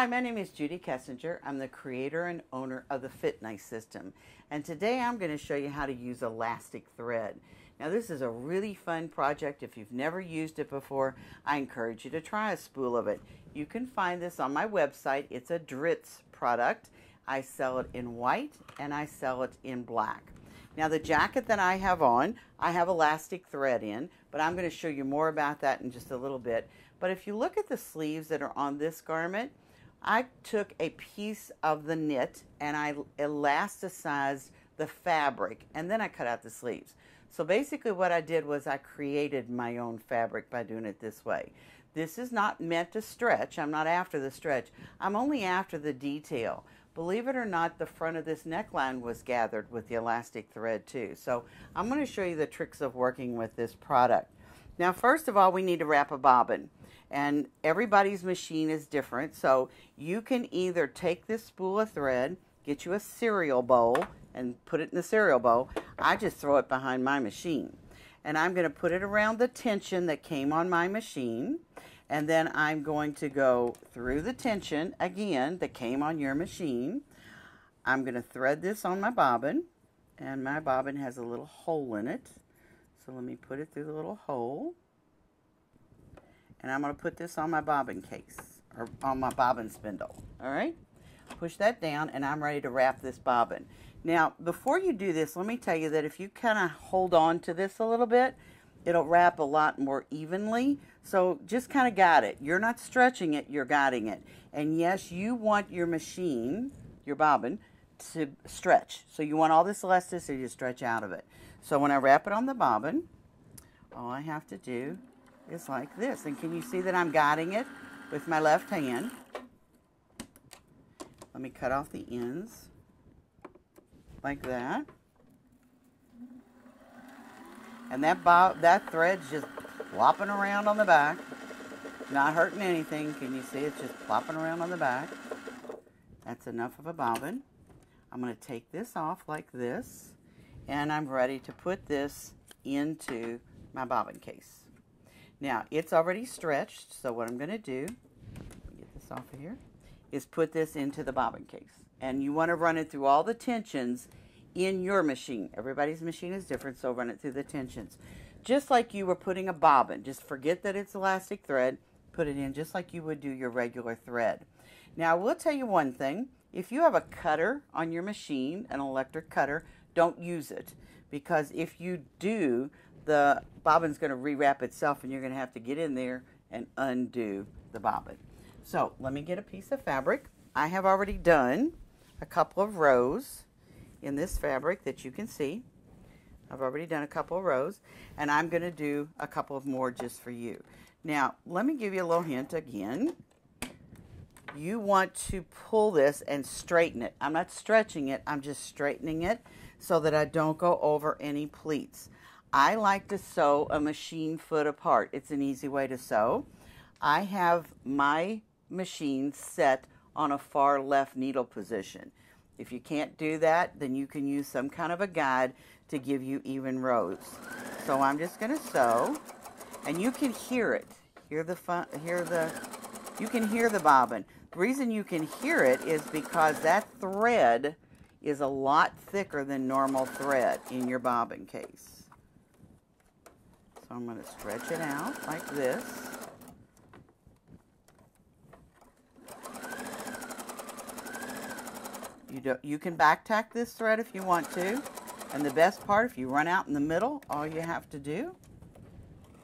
Hi, my name is Judy Kessinger. I'm the creator and owner of the Fit Nice system. And today I'm going to show you how to use elastic thread. Now this is a really fun project. If you've never used it before, I encourage you to try a spool of it. You can find this on my website. It's a Dritz product. I sell it in white and I sell it in black. Now the jacket that I have on, I have elastic thread in, but I'm going to show you more about that in just a little bit. But if you look at the sleeves that are on this garment, I took a piece of the knit and I elasticized the fabric and then I cut out the sleeves. So basically what I did was I created my own fabric by doing it this way. This is not meant to stretch. I'm not after the stretch. I'm only after the detail. Believe it or not, the front of this neckline was gathered with the elastic thread too. So I'm going to show you the tricks of working with this product. Now, first of all, we need to wrap a bobbin and everybody's machine is different. So you can either take this spool of thread, get you a cereal bowl, and put it in the cereal bowl. I just throw it behind my machine. And I'm going to put it around the tension that came on my machine. And then I'm going to go through the tension again that came on your machine. I'm going to thread this on my bobbin. And my bobbin has a little hole in it. So let me put it through the little hole and I'm going to put this on my bobbin case or on my bobbin spindle. All right, push that down and I'm ready to wrap this bobbin. Now, before you do this, let me tell you that if you kind of hold on to this a little bit, it'll wrap a lot more evenly. So just kind of guide it. You're not stretching it, you're guiding it. And yes, you want your machine, your bobbin, to stretch. So you want all this elasticity to stretch out of it. So when I wrap it on the bobbin, all I have to do is like this. And can you see that I'm guiding it with my left hand? Let me cut off the ends like that. And that bob, that thread's just flopping around on the back. Not hurting anything. Can you see it's just flopping around on the back? That's enough of a bobbin. I'm going to take this off like this. And I'm ready to put this into my bobbin case. Now, it's already stretched, so what I'm going to do, get this off of here, is put this into the bobbin case. And you want to run it through all the tensions in your machine. Everybody's machine is different, so run it through the tensions. Just like you were putting a bobbin. Just forget that it's elastic thread. Put it in just like you would do your regular thread. Now, I will tell you one thing. If you have a cutter on your machine, an electric cutter, don't use it. Because if you do, the bobbin's going to rewrap itself and you're going to have to get in there and undo the bobbin. So let me get a piece of fabric. I have already done a couple of rows in this fabric that you can see. I've already done a couple of rows and I'm going to do a couple of more just for you. Now let me give you a little hint again. You want to pull this and straighten it. I'm not stretching it, I'm just straightening it so that I don't go over any pleats. I like to sew a machine foot apart. It's an easy way to sew. I have my machine set on a far left needle position. If you can't do that, then you can use some kind of a guide to give you even rows. So I'm just going to sew, and you can hear it. Hear the fun, hear the, you can hear the bobbin. The reason you can hear it is because that thread is a lot thicker than normal thread in your bobbin case. So I'm going to stretch it out like this. You, do, you can back tack this thread if you want to. And the best part, if you run out in the middle, all you have to do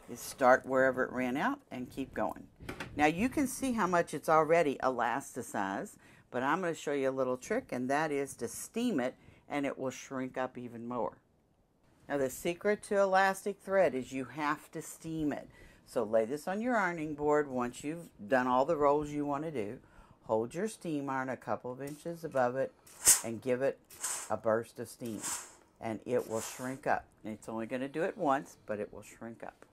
is start wherever it ran out and keep going. Now you can see how much it's already elasticized, but I'm going to show you a little trick, and that is to steam it, and it will shrink up even more. Now the secret to elastic thread is you have to steam it. So lay this on your ironing board once you've done all the rolls you want to do. Hold your steam iron a couple of inches above it and give it a burst of steam. And it will shrink up. It's only going to do it once, but it will shrink up.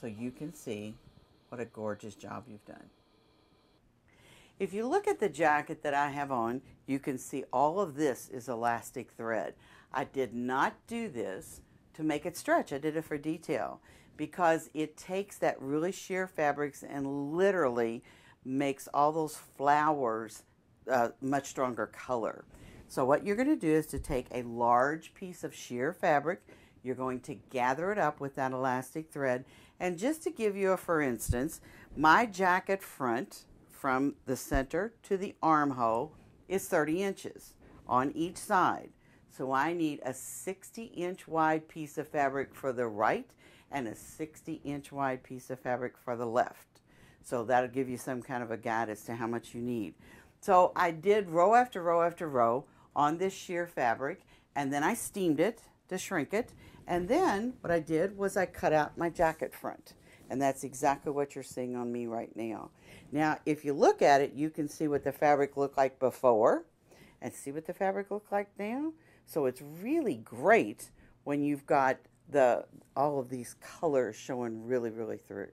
So you can see what a gorgeous job you've done. If you look at the jacket that I have on, you can see all of this is elastic thread. I did not do this to make it stretch. I did it for detail because it takes that really sheer fabrics and literally makes all those flowers uh, much stronger color. So what you're going to do is to take a large piece of sheer fabric, you're going to gather it up with that elastic thread, and just to give you a for instance, my jacket front from the center to the armhole is 30 inches on each side. So I need a 60 inch wide piece of fabric for the right and a 60 inch wide piece of fabric for the left. So that'll give you some kind of a guide as to how much you need. So I did row after row after row on this sheer fabric and then I steamed it to shrink it. And then what I did was I cut out my jacket front. And that's exactly what you're seeing on me right now. Now, if you look at it, you can see what the fabric looked like before and see what the fabric looked like now. So it's really great when you've got the all of these colors showing really, really through.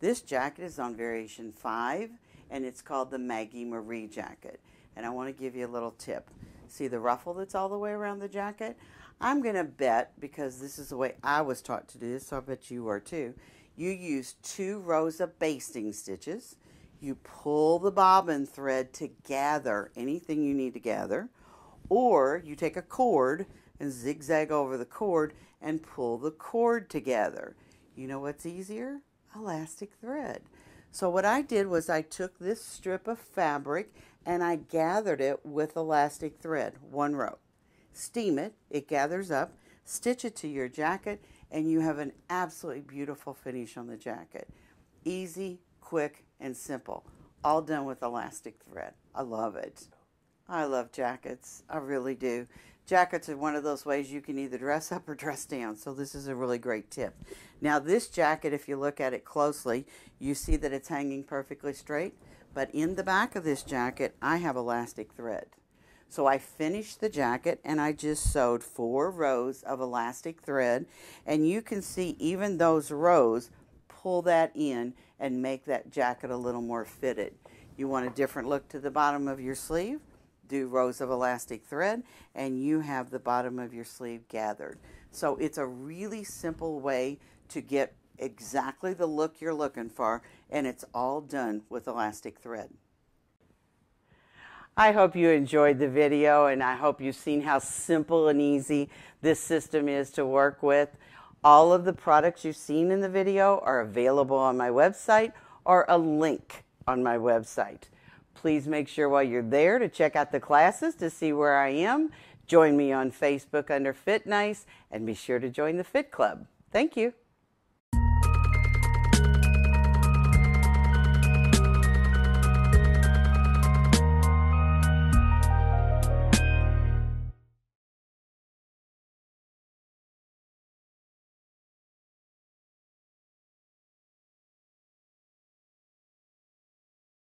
This jacket is on variation 5 and it's called the Maggie Marie jacket. And I want to give you a little tip. See the ruffle that's all the way around the jacket? I'm going to bet, because this is the way I was taught to do this, so I bet you are too, you use two rows of basting stitches. You pull the bobbin thread to gather anything you need to gather, or you take a cord and zigzag over the cord and pull the cord together. You know what's easier? Elastic thread. So what I did was I took this strip of fabric and I gathered it with elastic thread, one row. Steam it, it gathers up, stitch it to your jacket, and you have an absolutely beautiful finish on the jacket. Easy, quick, and simple. All done with elastic thread. I love it. I love jackets. I really do. Jackets are one of those ways you can either dress up or dress down. So this is a really great tip. Now this jacket, if you look at it closely, you see that it's hanging perfectly straight. But in the back of this jacket, I have elastic thread. So I finished the jacket and I just sewed four rows of elastic thread. And you can see even those rows pull that in and make that jacket a little more fitted. You want a different look to the bottom of your sleeve? do rows of elastic thread and you have the bottom of your sleeve gathered. So it's a really simple way to get exactly the look you're looking for and it's all done with elastic thread. I hope you enjoyed the video and I hope you've seen how simple and easy this system is to work with. All of the products you've seen in the video are available on my website or a link on my website. Please make sure while you're there to check out the classes to see where I am. Join me on Facebook under Fit Nice and be sure to join the Fit Club. Thank you.